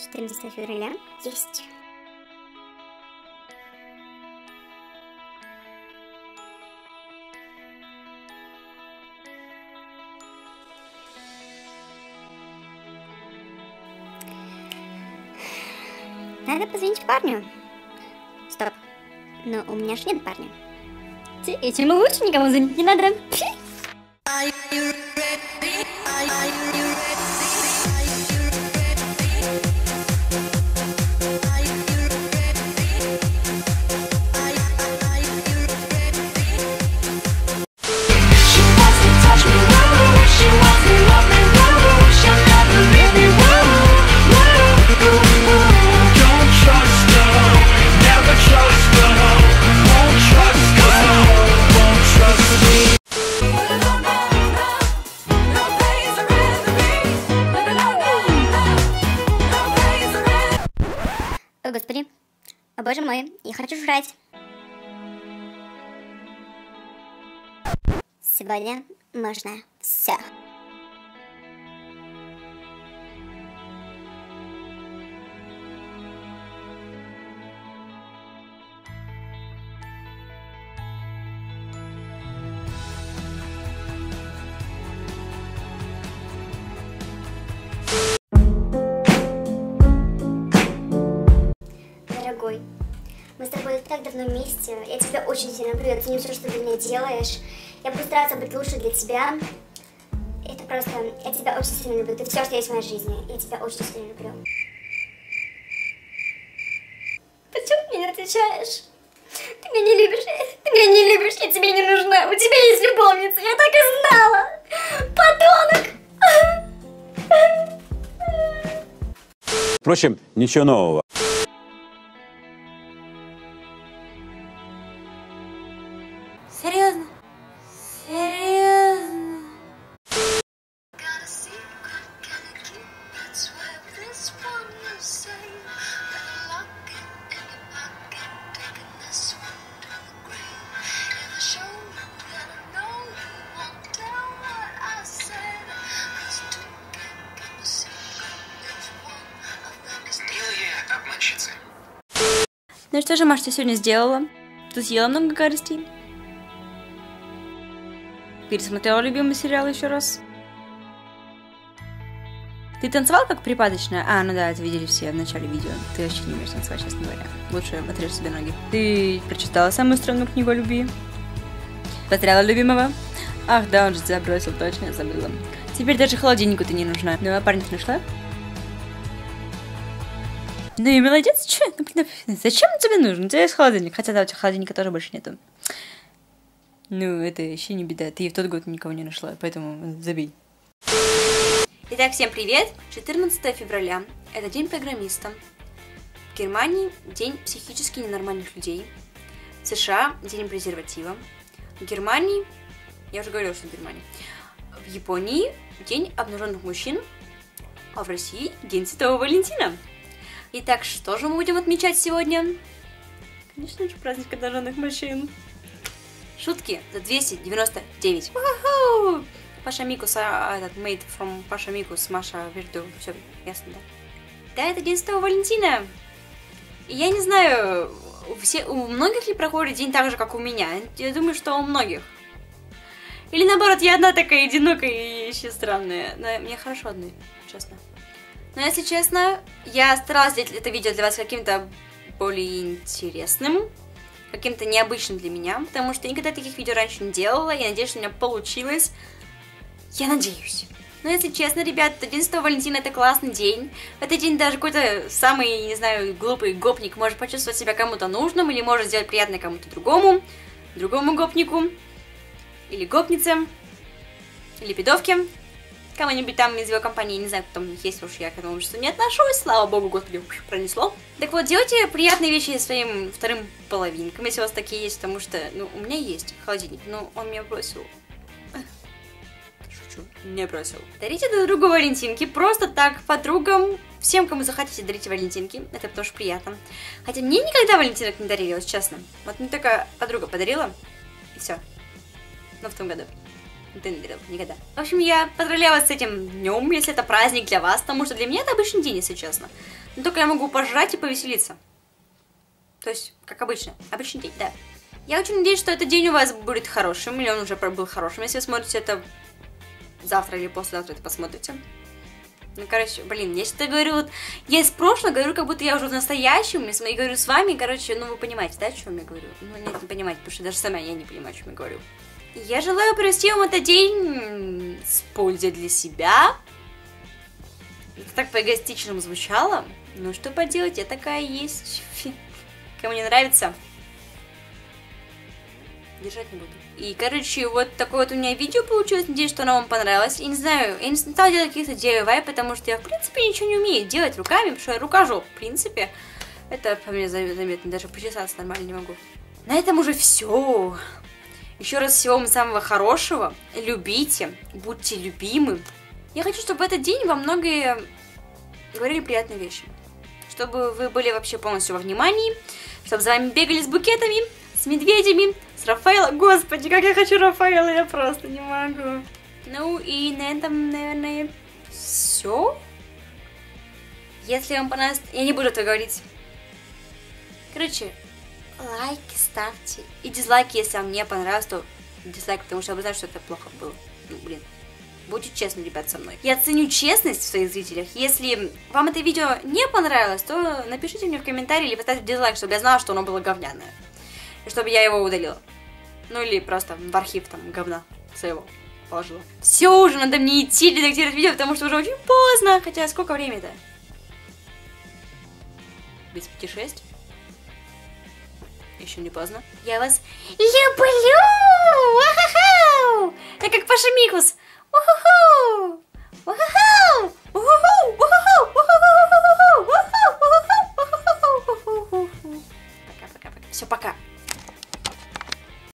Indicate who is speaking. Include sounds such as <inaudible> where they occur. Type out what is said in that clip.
Speaker 1: 14 февраля. Есть. Надо позвонить парню. Стоп. Но у меня ж нет парня. Ти- Этим лучше никому звонить не надо. О, господи. О, боже мой, я хочу жрать. Сегодня можно все. Дорогой, мы с тобой так давно вместе. Я тебя очень сильно люблю. Я ценю все, что ты для меня делаешь. Я буду стараться быть лучше для тебя. Это просто... Я тебя очень сильно люблю. Ты все, что есть в моей жизни. Я тебя очень сильно люблю. Почему ты мне не отвечаешь? Ты меня не любишь. Ты меня не любишь. Я тебе не нужна. У тебя есть любовница. Я так и знала. Подонок.
Speaker 2: Впрочем, ничего нового.
Speaker 3: Ну и что же, Маша, ты сегодня сделала? Ты съела много гадостей? Пересмотрела любимый сериал еще раз? Ты танцевал как припадочная? А, ну да, это видели все в начале видео. Ты вообще не умеешь танцевать, честно говоря. Лучше отрежь себе ноги. Ты прочитала самую странную книгу о любви? Потеряла любимого? Ах, да, он же тебя бросил, точно, я забыла. Теперь даже холодильнику ты не нужна. Ну, а парня нашла? Ну и молодец, че? Ну, блин, зачем тебе нужен? У тебя есть холодильник. Хотя да, у тебя холодильника тоже больше нету. Ну, это вообще не беда. Ты в тот год никого не нашла, поэтому забей. Итак, всем привет! 14 февраля. Это день программиста. В Германии день психически ненормальных людей. В США день презерватива. В Германии... Я уже говорила, что в Германии. В Японии день обнаженных мужчин. А в России день Святого Валентина. Итак, что же мы будем отмечать сегодня? Конечно же, праздник обнаженных мужчин. Шутки за 299. Уху! Паша Микус, а, этот made from Паша Микус, Маша Верду. Все, ясно, да? Да, это день Святого Валентина. И я не знаю, у, все, у многих ли проходит день так же, как у меня? Я думаю, что у многих. Или наоборот, я одна такая одинокая и еще странная. Но мне хорошо одной, честно. Но если честно, я старалась сделать это видео для вас каким-то более интересным, каким-то необычным для меня, потому что я никогда таких видео раньше не делала, я надеюсь, что у меня получилось. Я надеюсь. Но если честно, ребят, 11 Валентина это классный день. В этот день даже какой-то самый, не знаю, глупый гопник может почувствовать себя кому-то нужным или может сделать приятное кому-то другому, другому гопнику, или гопнице, или пидовке, кому-нибудь там из его компании, не знаю, кто там есть, уж я к этому обществу не отношусь, слава богу, господи, пронесло. Так вот, делайте приятные вещи своим вторым половинкам, если у вас такие есть, потому что, ну, у меня есть холодильник, но он меня бросил. <laughs> Шучу, не бросил. Дарите друг другу валентинки, просто так, подругам, всем, кому захотите, дарите валентинки, это что приятно. Хотя мне никогда валентинок не дарили, вот честно. Вот мне только подруга подарила, и все. Но в том году. Дарил, никогда. В общем, я поздравляю вас с этим днем, если это праздник для вас, потому что для меня это обычный день, если честно. Но только я могу пожрать и повеселиться. То есть, как обычно. Обычный день, да. Я очень надеюсь, что этот день у вас будет хорошим, или он уже был хорошим. Если вы смотрите это завтра или послезавтра, это посмотрите. Ну, короче, блин, я что говорю, вот, я из прошлого говорю, как будто я уже в настоящем, и говорю с вами, короче, ну, вы понимаете, да, о чем я говорю? Ну, нет, не понимаете, потому что даже сама я не понимаю, о чем я говорю. Я желаю провести вам этот день с пользой для себя. Это так по-эгоистичному звучало, но что поделать, я такая есть. <laughs> Кому не нравится, держать не буду. И, короче, вот такое вот у меня видео получилось. Надеюсь, что оно вам понравилось. И не знаю, я не стала делать каких-то DIY, потому что я, в принципе, ничего не умею делать руками, потому что я рукожоп, в принципе. Это по мне зам- заметно, даже почесаться нормально не могу. На этом уже все. Еще раз всего вам самого хорошего. Любите, будьте любимы. Я хочу, чтобы в этот день вам многие говорили приятные вещи. Чтобы вы были вообще полностью во внимании. Чтобы за вами бегали с букетами, с медведями, с Рафаэлом. Господи, как я хочу Рафаэла, я просто не могу. Ну и на этом, наверное, все. Если вам понравилось... Я не буду это говорить. Короче, лайки ставьте. И дизлайки, если вам не понравилось, то дизлайк, потому что я знаю, что это плохо было. Ну, блин. Будьте честны, ребят, со мной. Я ценю честность в своих зрителях. Если вам это видео не понравилось, то напишите мне в комментарии или поставьте дизлайк, чтобы я знала, что оно было говняное. И чтобы я его удалила. Ну или просто в архив там говна своего положила. Все уже, надо мне идти редактировать видео, потому что уже очень поздно. Хотя сколько времени-то? Без пяти шесть? Еще не поздно. Я вас люблю!